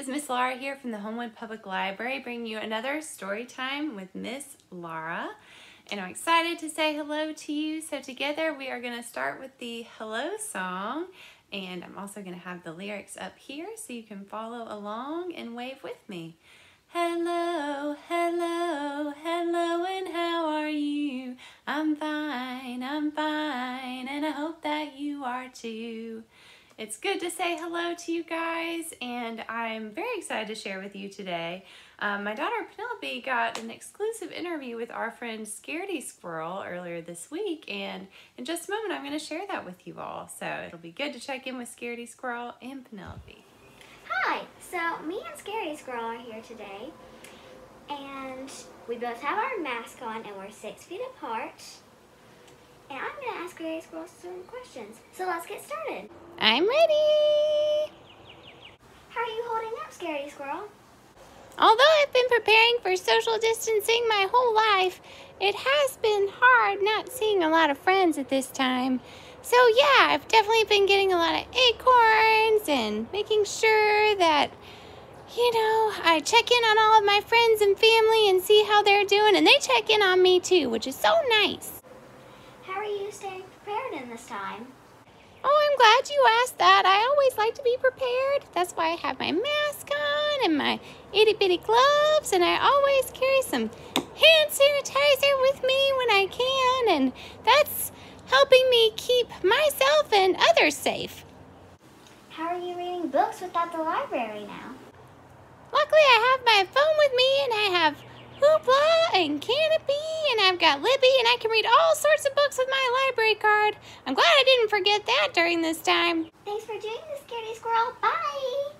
is Miss Laura here from the Homewood Public Library bringing you another story time with Miss Laura. And I'm excited to say hello to you. So together we are going to start with the hello song and I'm also going to have the lyrics up here so you can follow along and wave with me. Hello, hello, hello, and how are you? I'm fine, I'm fine, and I hope that you are too. It's good to say hello to you guys, and I'm very excited to share with you today. Um, my daughter Penelope got an exclusive interview with our friend Scaredy Squirrel earlier this week, and in just a moment I'm going to share that with you all. So it'll be good to check in with Scaredy Squirrel and Penelope. Hi, so me and Scaredy Squirrel are here today, and we both have our mask on, and we're six feet apart. And I'm going to ask Squirrel some questions. So let's get started. I'm ready! How are you holding up, Scary Squirrel? Although I've been preparing for social distancing my whole life, it has been hard not seeing a lot of friends at this time. So yeah, I've definitely been getting a lot of acorns and making sure that, you know, I check in on all of my friends and family and see how they're doing, and they check in on me too, which is so nice. How are you staying this time? Oh, I'm glad you asked that. I always like to be prepared. That's why I have my mask on and my itty bitty gloves, and I always carry some hand sanitizer with me when I can, and that's helping me keep myself and others safe. How are you reading books without the library now? Luckily, I have my phone with me, and I have Hoopla and Kanopy, and I've got Libby, and I can read all sorts of books with my library card. I'm glad I didn't forget that during this time. Thanks for doing this, Scaredy Squirrel. Bye!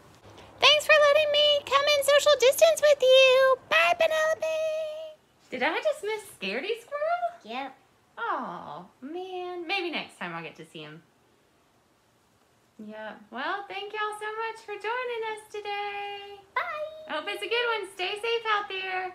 Thanks for letting me come in social distance with you. Bye, Penelope. Did I just miss Scaredy Squirrel? Yep. Oh, man. Maybe next time I'll get to see him. Yeah. Well, thank y'all so much for joining us today. Bye! I hope it's a good one. Stay safe out there.